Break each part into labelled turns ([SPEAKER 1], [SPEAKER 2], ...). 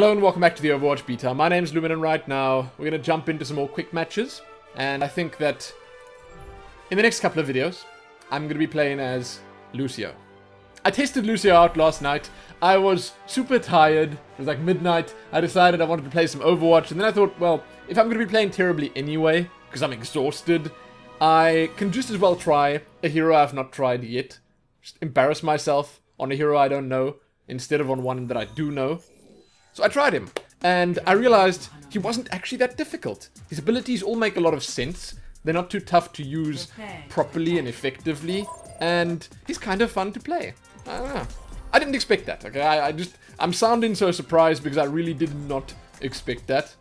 [SPEAKER 1] Hello and welcome back to the Overwatch Beta. My name's Lumin and right now we're going to jump into some more quick matches. And I think that in the next couple of videos, I'm going to be playing as Lucio. I tested Lucio out last night. I was super tired. It was like midnight. I decided I wanted to play some Overwatch. And then I thought, well, if I'm going to be playing terribly anyway, because I'm exhausted, I can just as well try a hero I've not tried yet. Just embarrass myself on a hero I don't know instead of on one that I do know. So I tried him, and I realized he wasn't actually that difficult. His abilities all make a lot of sense. They're not too tough to use properly and effectively, and he's kind of fun to play. I don't know. I didn't expect that, okay? I, I just... I'm sounding so surprised because I really did not expect that.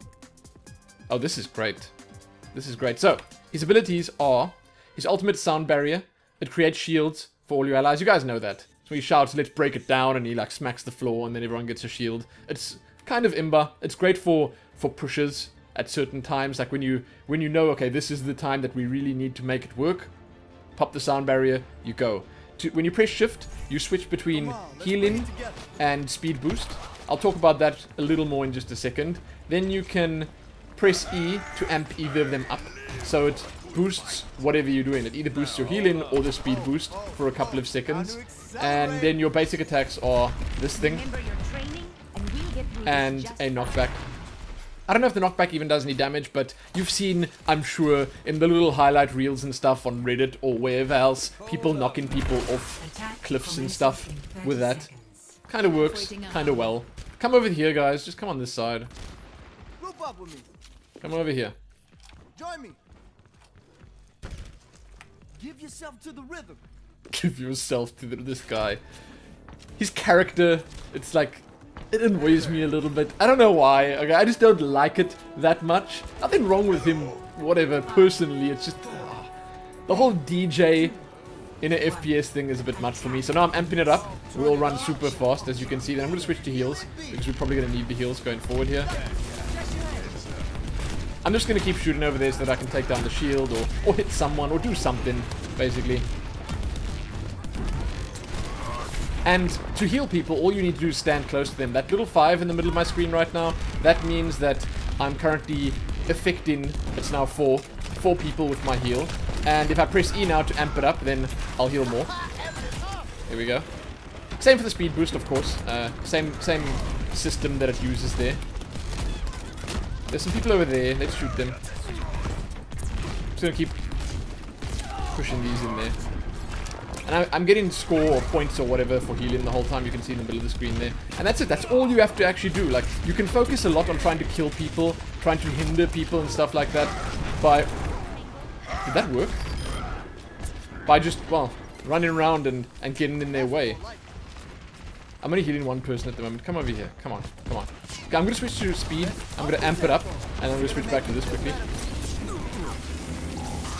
[SPEAKER 1] Oh, this is great. This is great. So, his abilities are his ultimate sound barrier. It creates shields for all your allies. You guys know that. So he shouts, let's break it down, and he like smacks the floor, and then everyone gets a shield. It's kind of imba. It's great for, for pushes at certain times, like when you when you know, okay, this is the time that we really need to make it work. Pop the sound barrier, you go. To, when you press shift, you switch between healing and speed boost. I'll talk about that a little more in just a second. Then you can press E to amp either of them up. So it boosts whatever you're doing. It either boosts your healing or the speed boost for a couple of seconds. And then your basic attacks are this thing and a knockback. I don't know if the knockback even does any damage, but you've seen, I'm sure, in the little highlight reels and stuff on Reddit or wherever else, people knocking people off cliffs and stuff with that. Kind of works, kind of well. Come over here, guys. Just come on this side. Come over here.
[SPEAKER 2] Join me. Give yourself to the rhythm.
[SPEAKER 1] Give yourself to this guy. His character, it's like, it annoys me a little bit. I don't know why. Okay, I just don't like it that much. Nothing wrong with him, whatever, personally. It's just, uh, the whole DJ in an FPS thing is a bit much for me. So now I'm amping it up. We'll run super fast, as you can see. Then I'm going to switch to heals, because we're probably going to need the heals going forward here. I'm just going to keep shooting over there so that I can take down the shield or, or hit someone or do something, basically. And to heal people, all you need to do is stand close to them. That little 5 in the middle of my screen right now, that means that I'm currently affecting, it's now 4, 4 people with my heal. And if I press E now to amp it up, then I'll heal more. Here we go. Same for the speed boost, of course. Uh, same, same system that it uses there. There's some people over there. Let's shoot them. I'm just gonna keep pushing these in there. And I, am getting score or points or whatever for healing the whole time. You can see in the middle of the screen there. And that's it. That's all you have to actually do. Like, you can focus a lot on trying to kill people, trying to hinder people and stuff like that. By... Did that work? By just, well, running around and, and getting in their way. I'm only hitting one person at the moment. Come over here. Come on. Come on. I'm to switch to speed. I'm to amp it up. And I'm to switch back to this quickly.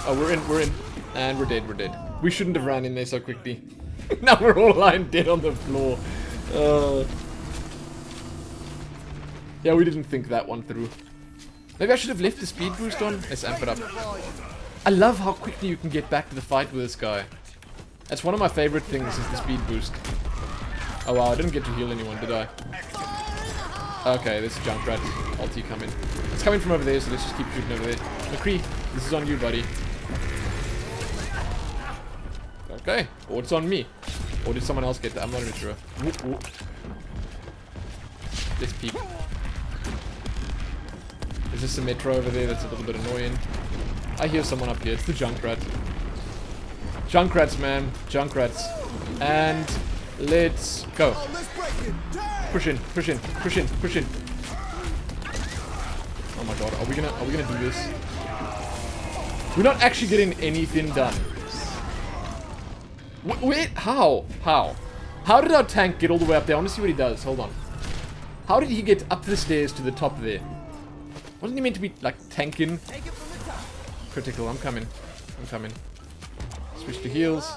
[SPEAKER 1] Oh, we're in. We're in. And we're dead. We're dead. We shouldn't have ran in there so quickly. now we're all lying dead on the floor. Uh, yeah, we didn't think that one through. Maybe I should have left the speed boost on. Let's amp it up. I love how quickly you can get back to the fight with this guy. That's one of my favorite things is the speed boost. Oh wow, I didn't get to heal anyone, did I? Okay, this is Junkrat. Ulti coming. It's coming from over there, so let's just keep shooting over there. McCree, this is on you, buddy. Okay, or it's on me. Or did someone else get that? I'm not even sure. Whoop, whoop. Let's peek. Is this a metro over there that's a little bit annoying? I hear someone up here. It's the Junkrat. Junkrats, man. Junkrats. And Let's go. Push in, push in, push in, push in. Oh my god, are we gonna are we gonna do this? We're not actually getting anything done. W wait, how? How? How did our tank get all the way up there? I want to see what he does. Hold on. How did he get up the stairs to the top there? Wasn't he meant to be, like, tanking? Critical, I'm coming. I'm coming. Switch to heals.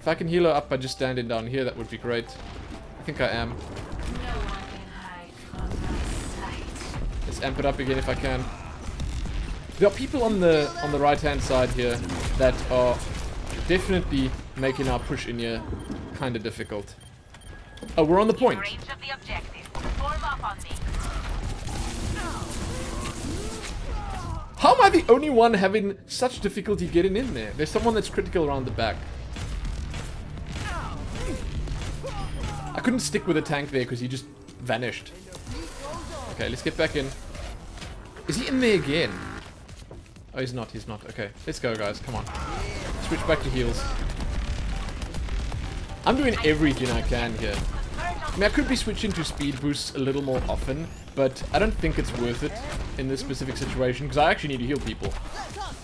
[SPEAKER 1] If I can heal her up by just standing down here, that would be great. I think I am. No Let's amp it up again if I can. There are people on the on the right hand side here that are definitely making our push in here kind of difficult. Oh, we're on the point. How am I the only one having such difficulty getting in there? There's someone that's critical around the back. Couldn't stick with a tank there because he just vanished. Okay, let's get back in. Is he in there again? Oh, he's not. He's not. Okay, let's go, guys. Come on. Switch back to heals. I'm doing everything I can here. I mean, I could be switching to speed boosts a little more often, but I don't think it's worth it in this specific situation, because I actually need to heal people.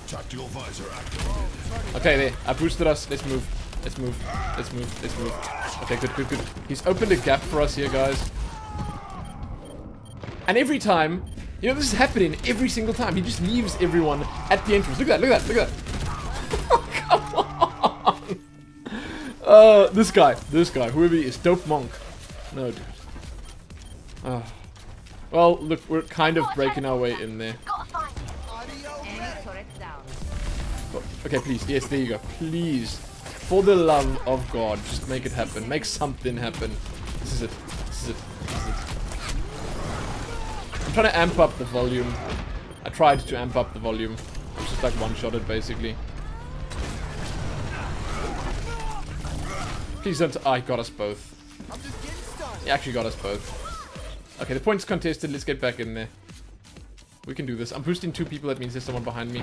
[SPEAKER 3] Tactical visor activated.
[SPEAKER 1] Okay, there. I boosted us. Let's move. Let's move. Let's move. Let's move. Okay, good, good, good. He's opened a gap for us here, guys. And every time, you know, this is happening every single time. He just leaves everyone at the entrance. Look at that, look at that, look at that. Come on. Uh, this guy, this guy, whoever he is, Dope Monk. No, dude. Ah. Well, look, we're kind of breaking our way in there.
[SPEAKER 4] Gotta find
[SPEAKER 2] Audio
[SPEAKER 4] Enemy
[SPEAKER 2] medic.
[SPEAKER 4] turret down.
[SPEAKER 1] Okay, please. Yes, there you go. Please. For the love of God, just make it happen. Make something happen. This is it. This is it. This is it. I'm trying to amp up the volume. I tried to amp up the volume. It's just like one-shotted, basically. Please don't... I got us both. He actually got us both. Okay, the point's contested. Let's get back in there. We can do this. I'm boosting two people. That means there's someone behind me.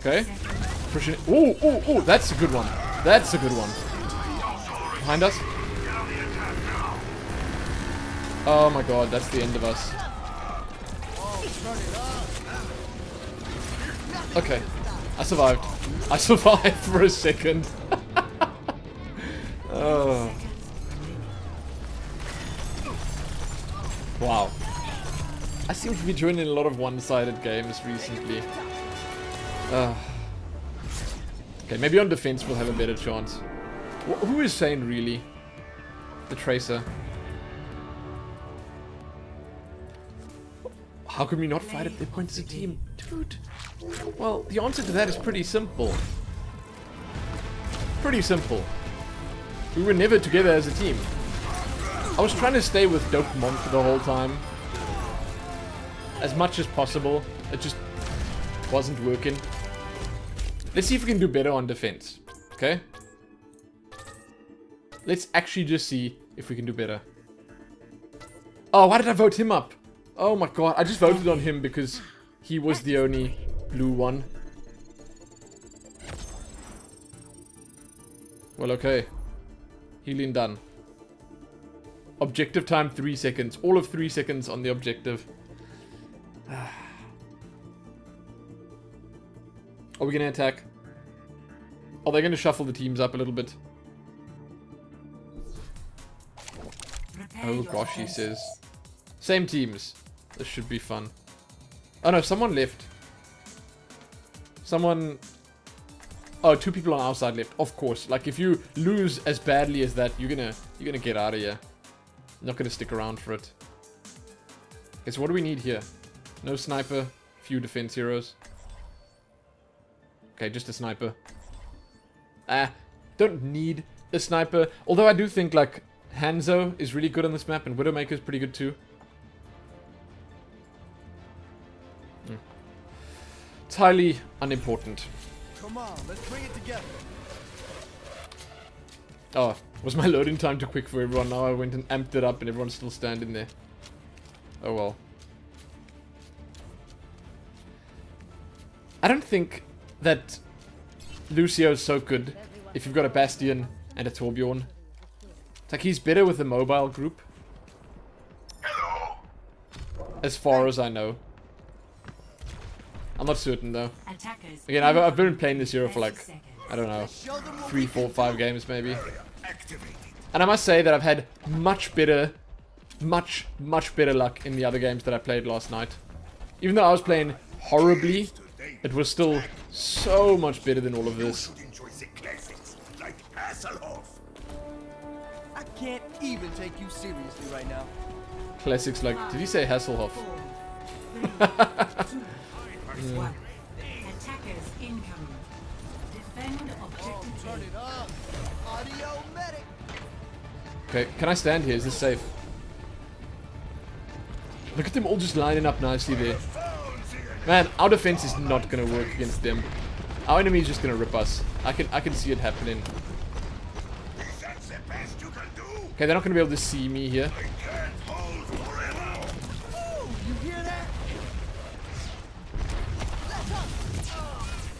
[SPEAKER 1] Okay. Pushing it. Ooh, ooh, ooh. That's a good one. That's a good one. Behind us. Oh my god, that's the end of us. Okay. I survived. I survived for a second. oh. Wow. I seem to be joining a lot of one-sided games recently. Uh, okay, maybe on defense we'll have a better chance. Wh who is Shane really? The Tracer. How can we not fight at their point as a team? Dude. Well, the answer to that is pretty simple. Pretty simple. We were never together as a team. I was trying to stay with Dope Monk the whole time. As much as possible. It just wasn't working. Let's see if we can do better on defense. Okay? Let's actually just see if we can do better. Oh, why did I vote him up? Oh my god, I just voted on him because he was the only blue one. Well, okay. Healing done. Objective time 3 seconds. All of 3 seconds on the objective. Ah. Are we going to attack? Are they going to shuffle the teams up a little bit? Oh gosh, he says. Same teams. This should be fun. Oh no, someone left. Someone... Oh, two people on our side left. Of course. Like, if you lose as badly as that, you're gonna... You're gonna get out of here. Not gonna stick around for it. Okay, so what do we need here? No sniper. Few defense heroes. Okay, just a sniper. Ah, don't need a sniper. Although I do think, like, Hanzo is really good on this map, and Widowmaker is pretty good too. Hmm. It's highly unimportant.
[SPEAKER 2] Come on, let's bring it together.
[SPEAKER 1] Oh, was my loading time too quick for everyone? Now I went and amped it up and everyone's still standing there. Oh well. I don't think that Lucio is so good if you've got a Bastion and a Torbjorn. It's like he's better with the mobile group. As far as I know. I'm not certain though. Again, I've, I've been playing this hero for like, I don't know,
[SPEAKER 2] Show them what
[SPEAKER 1] three,
[SPEAKER 2] we
[SPEAKER 1] four,
[SPEAKER 2] can
[SPEAKER 1] five
[SPEAKER 2] do.
[SPEAKER 1] games maybe. And I must say that I've had much better, much, much better luck in the other games that I played last night. Even though I was playing horribly, it was still so much better than all of this.
[SPEAKER 3] Should enjoy the classics like Hasselhoff.
[SPEAKER 2] I can't even take you seriously right now.
[SPEAKER 1] Classics like, did he say Hasselhoff?
[SPEAKER 5] Four, three, one. Attackers incoming. Defend objective
[SPEAKER 2] Turn
[SPEAKER 5] A.
[SPEAKER 2] it up. Audio medic.
[SPEAKER 1] Okay, can I stand here? Is this safe? Look at them all just lining up nicely there. Man, our defense is not gonna work against them. Our enemy is just gonna rip us. I can I can see it happening. Okay, they're not gonna be able to see me here.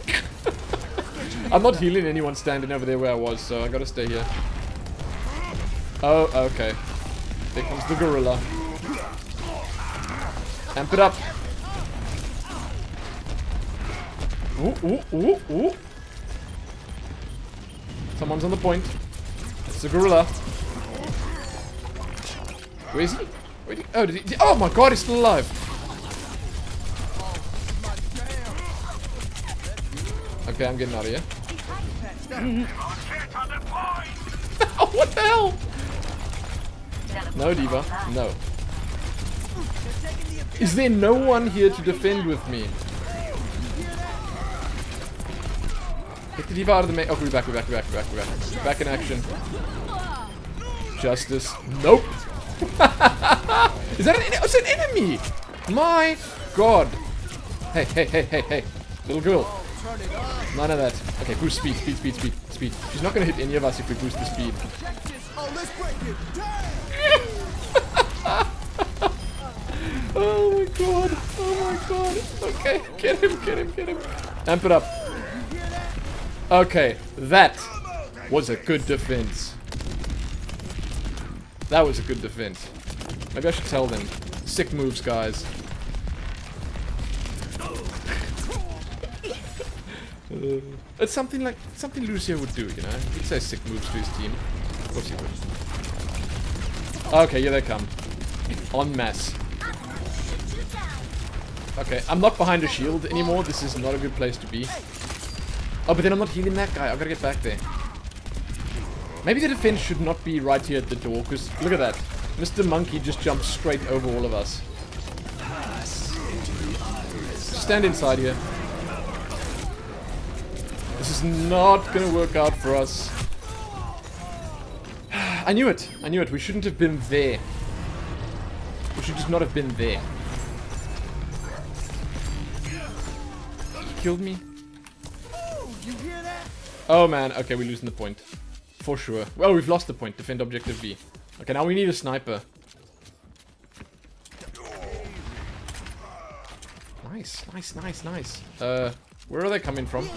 [SPEAKER 1] I'm not healing anyone standing over there where I was, so I gotta stay here. Oh, okay. There comes the gorilla. Amp it up. Ooh, ooh, ooh, ooh. Someone's on the point. It's a gorilla. Where is he? Where did he? Oh, did he? Oh my god, he's still alive. Okay, I'm getting out of here. oh, what the hell? No, D.Va. No. Is there no one here to defend with me? Get the D.Va out of the main. Oh, we're back, we're back, we're back, we're back, we're back. We're back in action. Justice. Nope. Is that an, oh, it's an enemy? My god. Hey, hey, hey, hey, hey. Little girl. None of that. Okay, boost speed, speed, speed, speed, speed. She's not gonna hit any of us if we boost the speed.
[SPEAKER 2] Oh
[SPEAKER 1] my god. Oh my god. Okay, get him, get him, get him. Amp it up. Okay, that was a good defense. That was a good defense. Maybe I should tell them. Sick moves, guys. Uh, it's something like something Lucio would do, you know. He'd say sick moves to his team. Of course he would. Okay, here they come. En masse. Okay, I'm not behind a shield anymore. This is not a good place to be. Oh, but then I'm not healing that guy. I've got to get back there. Maybe the defense should not be right here at the door, because look at that. Mr. Monkey just jumped straight over all of us. Stand inside here. This is not going to work out for us. I knew it. I knew it. We shouldn't have been there. We should just not have been there. Killed me. Oh man, okay, we're losing the point. For sure. Well, we've lost the point. Defend objective B. Okay, now we need a sniper. Nice, nice, nice, nice. Uh, where are they coming from?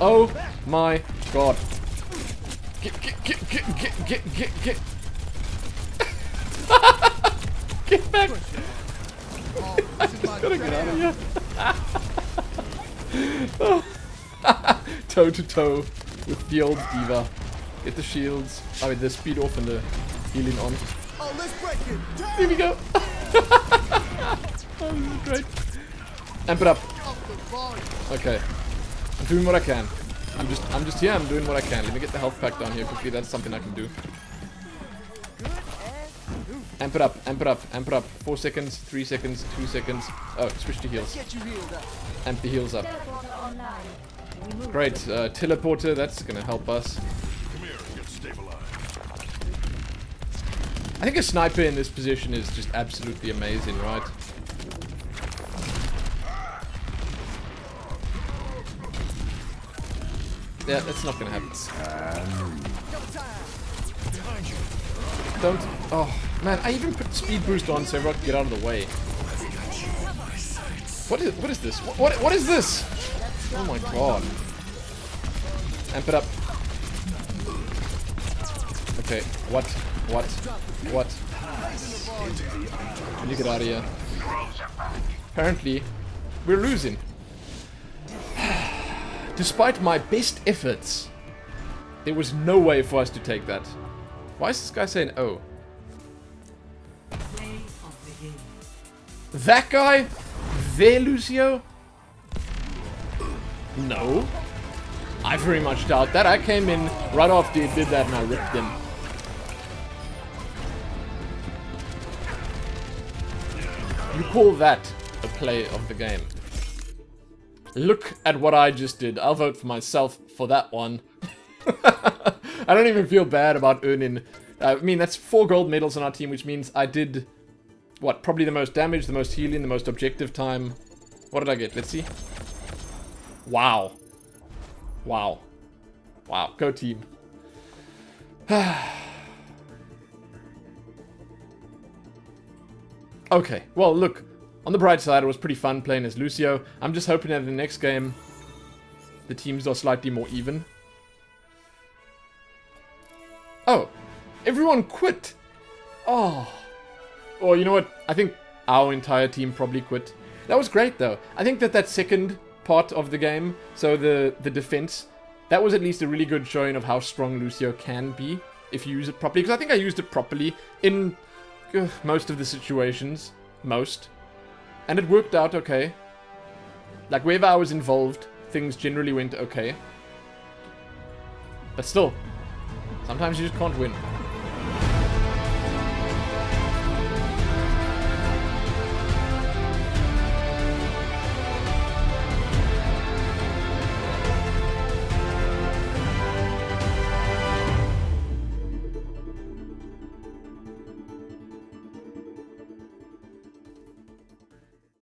[SPEAKER 1] Oh my god. Get, get, get, get, get, get, get, get. get back. I just gotta get out of here. toe to toe with the old D.Va. Get the shields. I mean, the speed off and the healing on.
[SPEAKER 2] Oh, let's break it.
[SPEAKER 1] Here we go. oh, great. Amp it up. Okay. I'm doing what I can. I'm just I'm just here, I'm doing what I can. Let me get the health pack down here quickly, that's something I can do. Amp it up, amp it up, amp it up. Four seconds, three seconds, two seconds. Oh, switch to heals.
[SPEAKER 2] Get you healed up.
[SPEAKER 1] Amp the heals up. Great, uh, teleporter, that's gonna help us.
[SPEAKER 3] Come here and get stabilized.
[SPEAKER 1] I think a sniper in this position is just absolutely amazing, right? Yeah, that's not gonna happen. Don't. Oh, man, I even put speed boost on so everyone can get out of the way. What is, what is this? What, what, what is this? Oh my god. Amp it up. Okay, what? What? What? Me get out of here. Apparently, we're losing. Despite my best efforts, there was no way for us to take that. Why is this guy saying oh? That guy? There, Lucio? No. I very much doubt that. I came in right after he did that and I ripped him. You call that a play of the game? Look at what I just did. I'll vote for myself for that one. I don't even feel bad about earning... Uh, I mean, that's four gold medals on our team, which means I did... What, probably the most damage, the most healing, the most objective time. What did I get? Let's see. Wow. Wow. Wow. Go team. okay. Well, look. On the bright side, it was pretty fun playing as Lucio. I'm just hoping that in the next game, the teams are slightly more even. Oh. Everyone quit. Oh. Or you know what? I think our entire team probably quit. That was great, though. I think that that second part of the game, so the, the defense, that was at least a really good showing of how strong Lucio can be if you use it properly. Because I think I used it properly in uh, most of the situations. Most. And it worked out okay. Like, wherever I was involved, things generally went okay. But still, sometimes you just can't win.